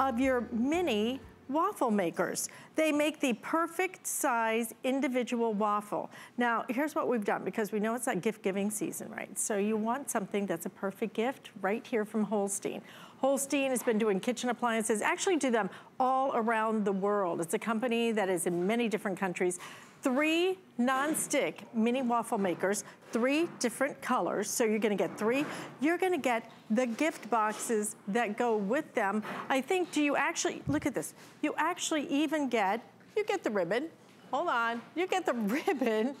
of your mini waffle makers. They make the perfect size individual waffle. Now, here's what we've done because we know it's that gift giving season, right? So you want something that's a perfect gift right here from Holstein. Holstein has been doing kitchen appliances, actually do them all around the world. It's a company that is in many different countries three non-stick mini waffle makers, three different colors. So you're gonna get three. You're gonna get the gift boxes that go with them. I think, do you actually, look at this. You actually even get, you get the ribbon. Hold on, you get the ribbon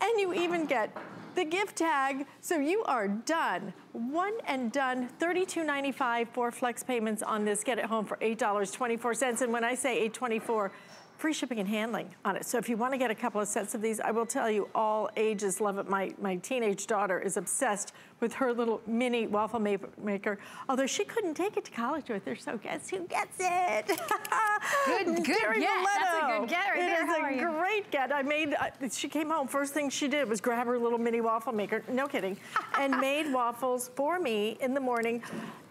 and you even get the gift tag. So you are done. One and done, $32.95 for flex payments on this. Get it home for $8.24. And when I say $8.24, free shipping and handling on it. So if you wanna get a couple of sets of these, I will tell you all ages love it. My, my teenage daughter is obsessed with her little mini waffle maker, although she couldn't take it to college with her, so guess who gets it? good, good Gary get. That's a good get right it there. It is a great get. I made, uh, she came home, first thing she did was grab her little mini waffle maker, no kidding, and made waffles for me in the morning.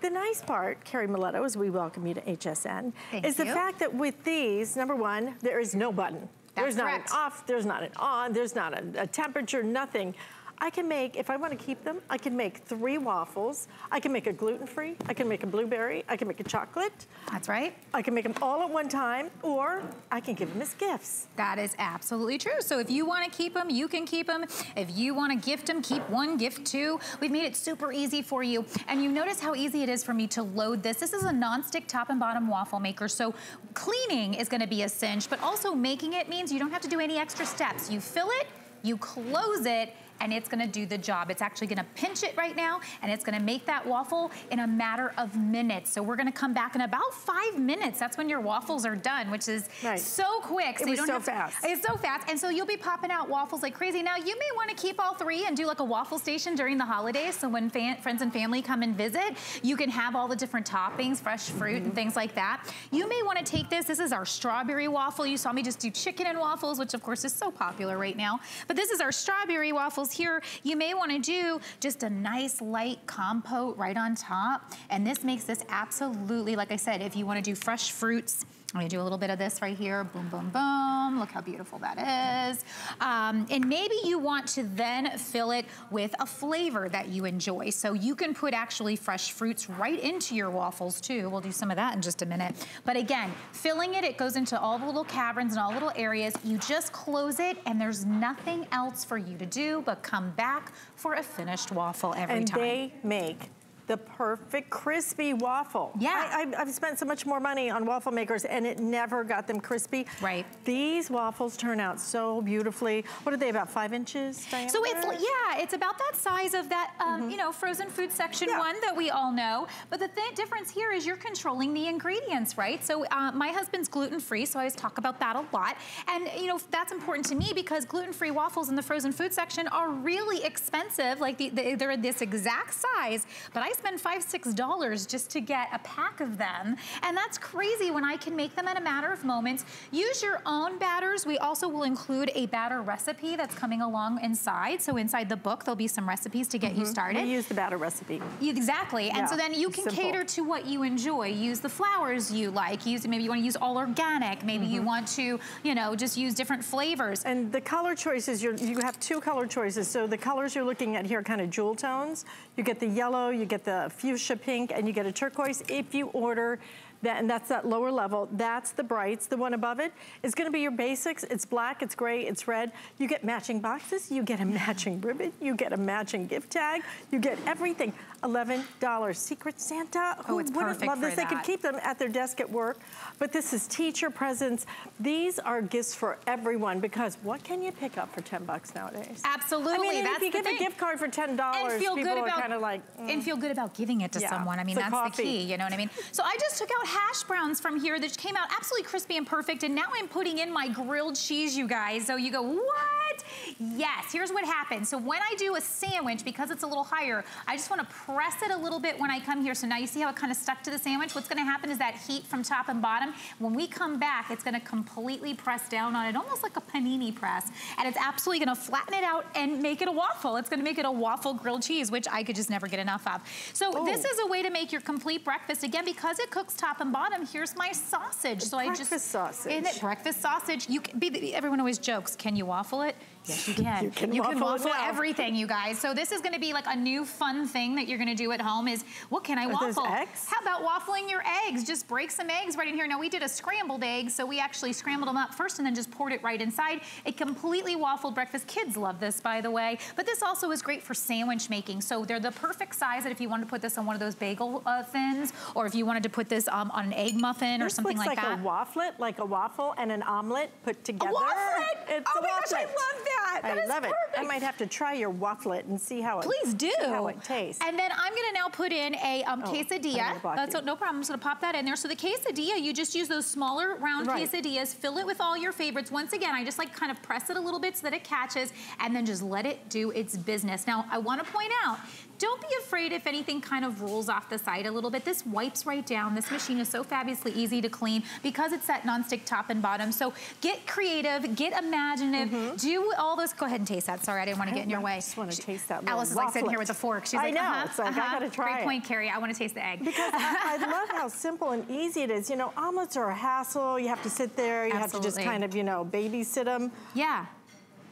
The nice part, Carrie Miletto, as we welcome you to HSN, Thank is you. the fact that with these, number one, there is no button. That's there's not an off, there's not an on, there's not a, a temperature, nothing. I can make, if I wanna keep them, I can make three waffles. I can make a gluten-free, I can make a blueberry, I can make a chocolate. That's right. I can make them all at one time, or I can give them as gifts. That is absolutely true. So if you wanna keep them, you can keep them. If you wanna gift them, keep one, gift two. We've made it super easy for you. And you notice how easy it is for me to load this. This is a non-stick top and bottom waffle maker. So cleaning is gonna be a cinch, but also making it means you don't have to do any extra steps. You fill it, you close it, and it's gonna do the job. It's actually gonna pinch it right now and it's gonna make that waffle in a matter of minutes. So we're gonna come back in about five minutes. That's when your waffles are done, which is right. so quick. So it was so fast. To, it's so fast. And so you'll be popping out waffles like crazy. Now you may wanna keep all three and do like a waffle station during the holidays. So when friends and family come and visit, you can have all the different toppings, fresh fruit mm -hmm. and mm-hmm. things like that. You may wanna take this. This is our strawberry waffle. You saw me just do chicken and waffles, which of course is so popular right now. But this is our strawberry waffles here. You may wanna do just a nice light compote right on top. And this makes this absolutely, like I said, if you wanna do fresh fruits, I'm gonna do a little bit of this right here. Boom, boom, boom. Look how beautiful that is. Um, and maybe you want to then fill it with a flavor that you enjoy. So you can put actually fresh fruits right into your waffles too. We'll do some of that in just a minute. But again, filling it, it goes into all the little caverns and all little areas. You just close it and there's nothing else for you to do but come back for a finished waffle every and time. And they make the perfect crispy waffle. Yeah. I, have spent so much more money on waffle makers and it never got them crispy. Right. These waffles turn out so beautifully. What are they, about five inches diameter? So it's, yeah, it's about that size of that, um, mm -hmm. you know, frozen food section yeah. one that we all know. But the th difference here is you're controlling the ingredients, right? So uh, my husband's gluten-free, so I always talk about that a lot. And, you know, that's important to me because gluten-free waffles in the frozen food section are really expensive. Like, the, the, they're this exact size, but I spend five, six dollars just to get a pack of them. And that's crazy when I can make them in a matter of moments. Use your own batters. We also will include a batter recipe that's coming along inside. So inside the book, there'll be some recipes to get mm -hmm. you mm-hmm. started. We use the batter recipe. Exactly. And yeah, so then you can simple. cater to what you enjoy. Use the flours you like. Use Maybe you want to use all organic. Maybe mm -hmm. you mm-hmm. want to, you know, just use different flavors. And the color choices, you have two color choices. So the colors you're looking at here are kind of jewel tones. You get the yellow, you get the fuchsia pink, and you get a turquoise if you order that, and that's that lower level. That's the brights. The one above it. is gonna be your basics. It's black, it's gray, it's red. You get matching boxes, you get a matching ribbon, you get a matching gift tag, you get everything. $11. Secret Santa, oh, who wouldn't love this? That. They could keep them at their desk at work, but this is teacher presents. These are gifts for everyone because what can you pick up for 10 bucks nowadays? Absolutely, I mean, that's if you give thing. a gift card for $10, and feel people good about, are kind of like... Mm. And feel good about giving it to yeah. someone. I mean, that's coffee. the key, you know what I mean? So I just took out hash browns from here that came out absolutely crispy and perfect, and now I'm putting in my grilled cheese, you guys. So you go, what? Yes, here's what happens. So when I do a sandwich, because it's a little higher, I just wanna press it a little bit when I come here. So now you see how it kind of stuck to the sandwich? What's gonna happen is that heat from top and bottom, when we come back, it's gonna completely press down on it, almost like a panini press. And it's absolutely gonna flatten it out and make it a waffle. It's gonna make it a waffle grilled cheese, which I could just never get enough of. So oh. this is a way to make your complete breakfast. Again, because it cooks top and bottom, here's my sausage. So breakfast I just- Breakfast sausage. In it, breakfast sausage. You can be, everyone always jokes, can you waffle it? Yes, you can. you can you waffle, can waffle everything, you guys. So this is gonna be like a new fun thing that you're gonna do at home is, what can I waffle? eggs? How about waffling your eggs? Just break some eggs right in here. Now we did a scrambled egg, so we actually scrambled them up first and then just poured it right inside. It completely waffled breakfast. Kids love this, by the way. But this also is great for sandwich making. So they're the perfect size that if you wanted to put this on one of those bagel uh, thins, or if you wanted to put this um, on an egg muffin this or something like, like that. This looks like a wafflet, like a waffle and an omelet put together. A wafflet? It's oh a my wafflet. gosh, I love that. I that love perfect. it. I might have to try your wafflet and see how it Please do. how it tastes. And then I'm gonna now put in a um, oh, quesadilla. That's no problem. I'm just gonna pop that in there. So the quesadilla, you just use those smaller round right. quesadillas, fill it with all your favorites. Once again, I just like kind of press it a little bit so that it catches, and then just let it do its business. Now, I wanna point out, don't be afraid if anything kind of rolls off the side a little bit. This wipes right down. This machine is so fabulously easy to clean because it's that nonstick top and bottom. So get creative, get imaginative, mm -hmm. do all this. Go ahead and taste that. Sorry, I didn't want to get in your way. I just want to taste that Alice is like sitting here with a fork. She's I like, know. Uh -huh, it's like, uh -huh. I got to try Great it. point, Carrie. I want to taste the egg. Because I, I, love how simple and easy it is. You know, omelets are a hassle. You have to sit there. You Absolutely. have to just kind of, you know, babysit them. Yeah.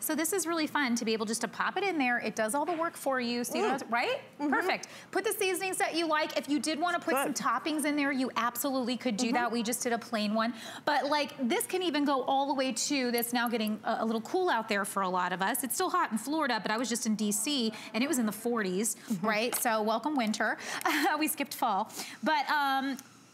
So this is really fun to be able just to pop it in there. It does all the work for you, so you mm. right? Mm -hmm. Perfect. Put the seasonings that you like. If you did want to put Good. some toppings in there, you absolutely could do mm -hmm. that. We just did a plain one. But like this can even go all the way to this now getting a, a, little cool out there for a lot of us. It's still hot in Florida, but I was just in DC and it was in the 40s, mm -hmm. right? So welcome winter. we skipped fall. But um,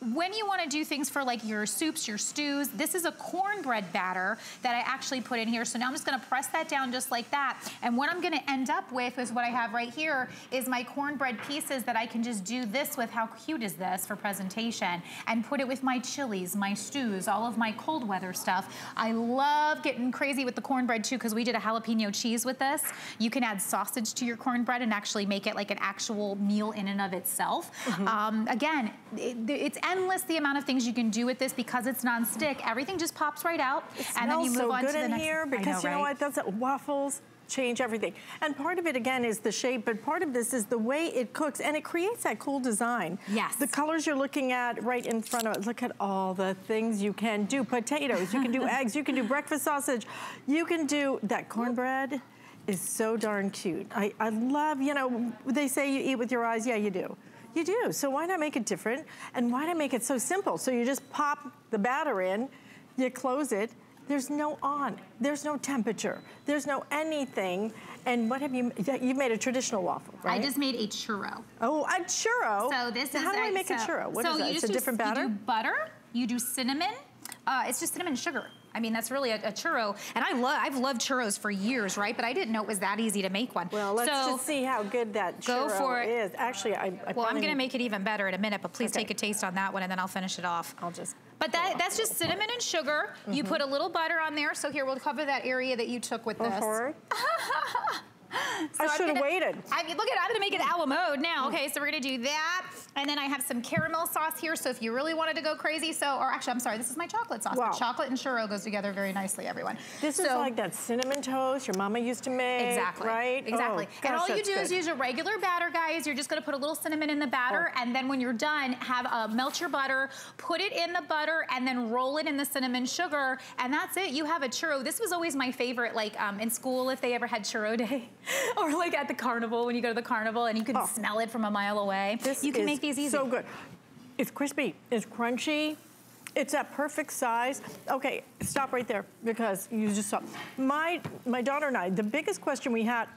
when you wanna do things for like your soups, your stews, this is a cornbread batter that I actually put in here. So now I'm just gonna press that down just like that. And what I'm gonna end up with is what I have right here is my cornbread pieces that I can just do this with. How cute is this for presentation? And put it with my chilies, my stews, all of my cold weather stuff. I love getting crazy with the cornbread too because we did a jalapeno cheese with this. You can add sausage to your cornbread and actually make it like an actual meal in and of itself. Mm -hmm. um, again, it, it's endless the amount of things you can do with this because it's non-stick. Everything just pops right out. It and then you move so on good to the in next. here because know, you right? know what? That's it. Uh, waffles change everything. And part of it, again, is the shape, but part of this is the way it cooks, and it creates that cool design. Yes. The colors you're looking at right in front of it, look at all the things you can do. Potatoes, you can do eggs, you can do breakfast sausage, you can do that cornbread is so darn cute. I, I love, you know, they say you eat with your eyes. Yeah, you do. You do, so why not make it different? And why not make it so simple? So you just pop the batter in, you close it, there's no on, there's no temperature, there's no anything. And what have you, You've made a traditional waffle, right? I just made a churro. Oh, a churro? So this is- How do I make so, a churro? What so is that? You It's just a different do, batter? You do butter, you do cinnamon, uh, it's just cinnamon sugar. I mean, that's really a, a, churro. And I love, I've loved churros for years, right? But I didn't know it was that easy to make one. Well, let's so, just see how good that churro go for it. is. Actually, I, I Well, I'm gonna make it even better in a minute, but please okay. take a taste on that one and then I'll finish it off. I'll just But that, that's just cinnamon and sugar. Mm -hmm. You mm-hmm. put a little butter on there. So here, we'll cover that area that you took with this. So I should have waited. I mean, look at it, I'm gonna make it a la mode now. Okay, so we're gonna do that. And then I have some caramel sauce here, so if you really wanted to go crazy, so, or actually, I'm sorry, this is my chocolate sauce. Wow. chocolate and churro goes together very nicely, everyone. This so, is like that cinnamon toast your mama used to make, exactly, right? Exactly. Oh, gosh, and all you do good. is use a regular batter, guys. You're just gonna put a little cinnamon in the batter, oh. and then when you're done, have uh, melt your butter, put it in the butter, and then roll it in the cinnamon sugar, and that's it. You have a churro. This was always my favorite, like um, in school, if they ever had churro day, or like at the carnival, when you go to the carnival, and you can oh. smell it from a mile away. This you can make these easy. so good. It's crispy, it's crunchy, it's that perfect size. Okay, stop right there because you just saw. My, my daughter and I, the biggest question we had,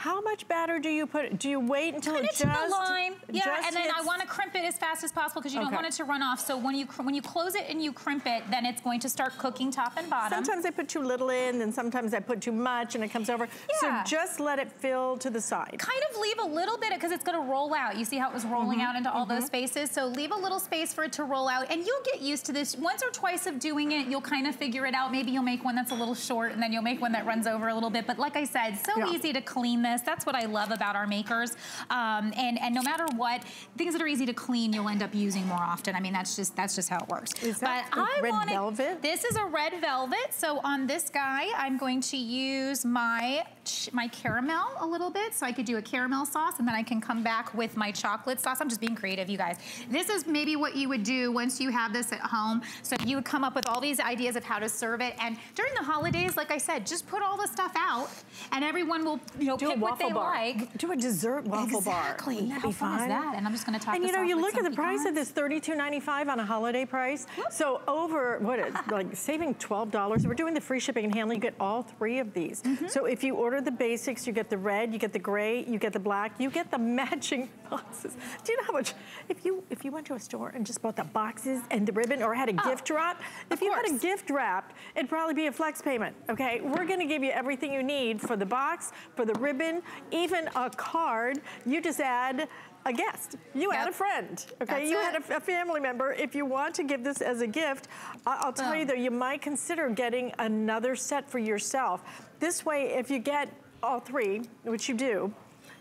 How much batter do you put? Do you wait until Kind it to just the line, yeah, and then I want to crimp it as fast as possible because you don't Okay. want it to run off. So when you when you close it and you crimp it, then it's going to start cooking top and bottom. Sometimes I put too little in, and sometimes I put too much, and it comes over. Yeah. So just let it fill to the side. kind of leave a little bit because it's going to roll out. You see how it was rolling Mm-hmm. out into all those spaces? So leave a little space for it to roll out and you'll get used to this. Once or twice of doing it, you'll kind of figure it out. Maybe you'll make one that's a little short and then you'll make one that runs over a little bit. But like I said, so Yeah. easy to clean this. That's what I love about our makers. Um, and, and no matter what, things that are easy to clean, you'll end up using more often. I mean, that's just that's just how it works. Is that but I red wanted- velvet? This is a red velvet. So on this guy, I'm going to use my my caramel a little bit. So I could do a caramel sauce and then I can come back with my chocolate sauce. I'm just being creative, you guys. This is maybe what you would do once you have this at home. So you would come up with all these ideas of how to serve it. And during the holidays, like I said, just put all the stuff out and everyone will, you know, Do pick what they bar. like. Do a dessert waffle bar. Exactly. Wouldn't that How be fun is that? And I'm just gonna top And you know, you look at the price of this $32.95 on a holiday price. So over, what is, like saving $12. We're doing the free shipping and handling. You get all three of these. Mm-hmm. So if you order the basics, you get the red, you get the gray, you get the black, you get the matching boxes. Do you know how much, if you if you went to a store and just bought the boxes and the ribbon or had a oh, gift wrap, if you had a Oh, gift wrap, it'd probably be a flex payment, okay? We're gonna give you everything you need for the box, for the ribbon, even a card. You just add a guest. You Yep. a friend, okay? That's you it. add a, a family member. If you want to give this as a gift, I- I'll tell you Boom. though, you might consider getting another set for yourself. This way, if you get all three, which you do,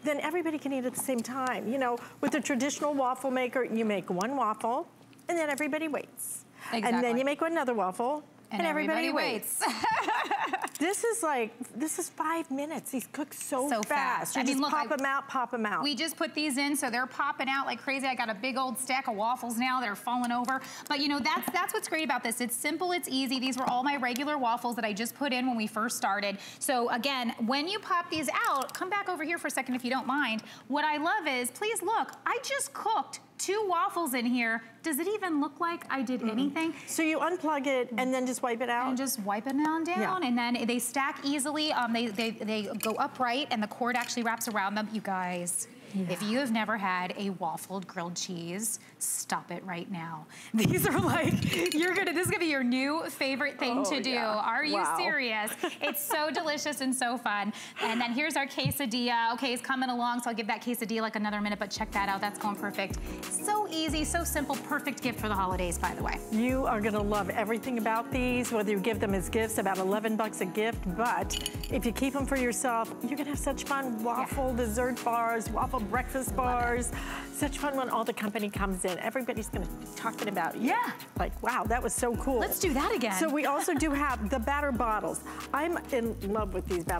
then everybody can eat at the same time. You know, with a traditional waffle maker, you make one waffle, and then everybody waits. And then you make another waffle, and, And everybody, everybody waits. This is like, this is five minutes. These cook so, So fast. You I mean, just look, pop I- them out, pop them out. We just put these in, so they're popping out like crazy. I got a big old stack of waffles now. that are falling over. But you know, that's that's what's great about this. It's simple, it's easy. These were all my regular waffles that I just put in when we first started. So again, when you pop these out, come back over here for a second if you don't mind. What I love is, please look, I just cooked two waffles in here. Does it even look like I did anything? so you unplug it and then just wipe it out? and just wipe it down down Yeah. and then they stack easily um, they, they they go upright and the cord actually wraps around them you guys if you have never had a waffled grilled cheese stop it right now. These are like you're gonna this is gonna be your new favorite thing Oh, to do. yeah. are you Wow. serious? It's so delicious and so fun. And then here's our quesadilla. Okay it's coming along so i'll give that quesadilla like another minute but check that out. That's going perfect. So easy so simple perfect gift for the holidays by the way. You are gonna love everything about these, whether you give them as gifts, about 11 bucks a gift, but if you keep them for yourself, you're gonna have such fun. Waffle dessert bars, waffle breakfast bars. Such fun when all the company comes in. Everybody's gonna be talking about you. Yeah. Like, wow, that was so cool. Let's do that again. So we also do have the batter bottles. I'm in love with these batter